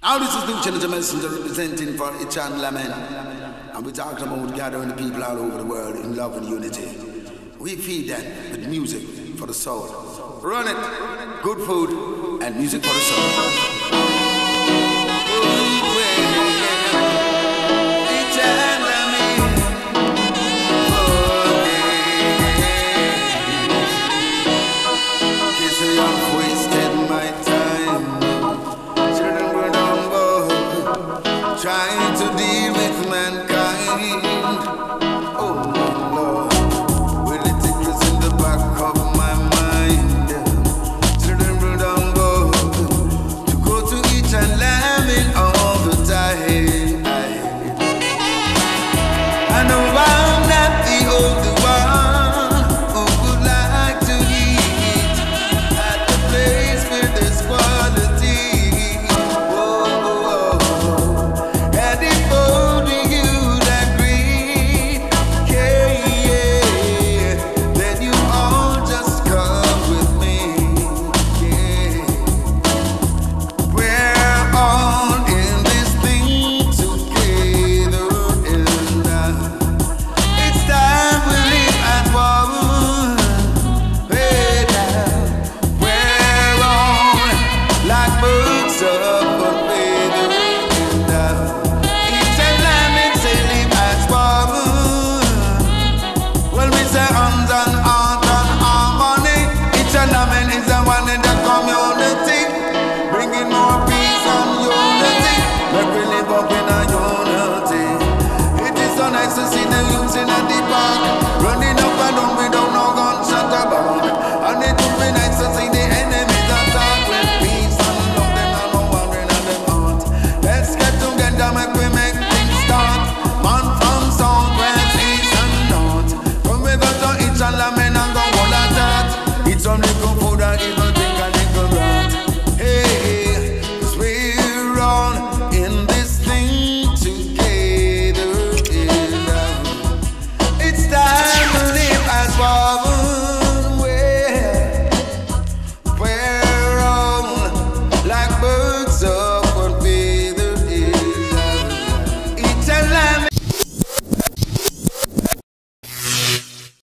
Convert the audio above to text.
Chilling the messenger representing for Icchan ramen. And we're talking about gathering the people all over the world in love and unity. We feed them with music for the soul. Run it. Good food and music for the soul. trying wakes up